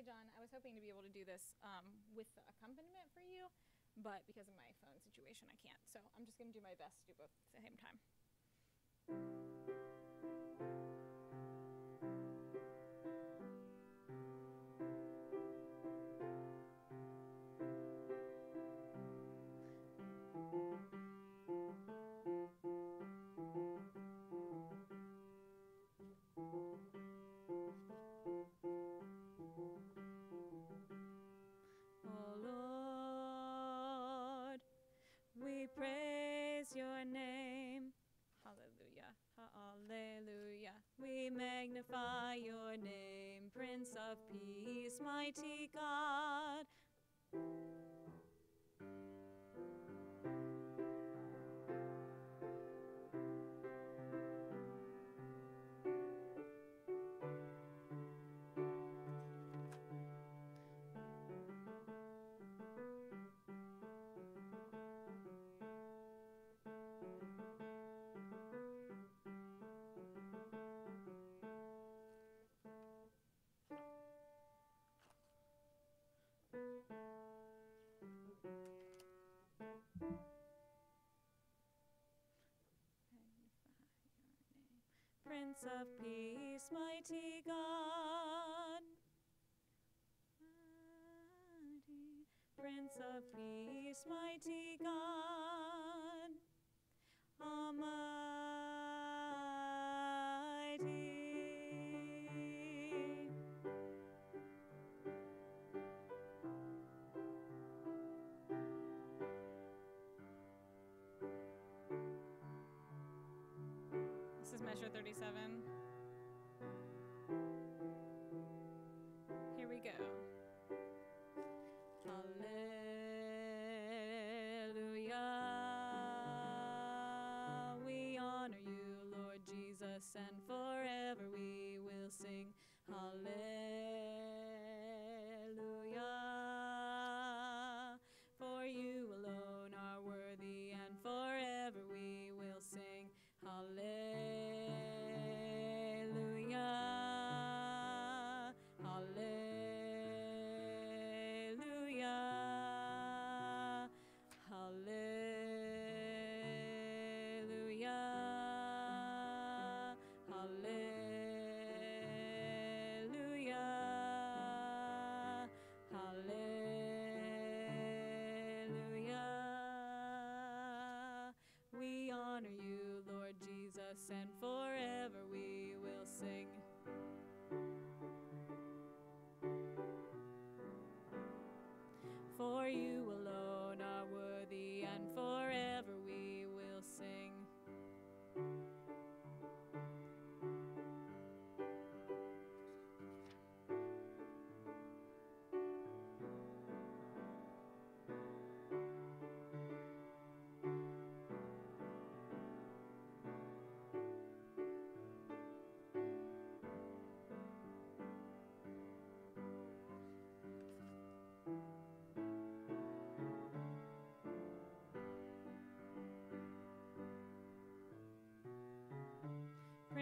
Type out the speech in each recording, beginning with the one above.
Hi, Jon. I was hoping to be able to do this um, with the accompaniment for you, but because of my phone situation, I can't. So I'm just going to do my best to do both at the same time. Hallelujah. We magnify your name, Prince of Peace, mighty God. Prince of Peace, mighty God. Prince of Peace, mighty God. Almighty. Measure 37. Here we go. Hallelujah. We honor you, Lord Jesus, and forever we will sing. Hallelujah.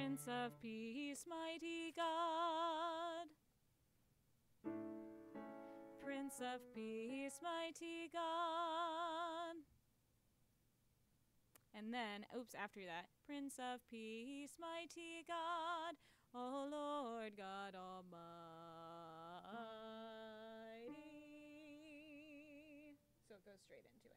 Prince of Peace, mighty God. Prince of Peace, mighty God. And then, oops, after that, Prince of Peace, mighty God, O Lord God Almighty. So it goes straight into it.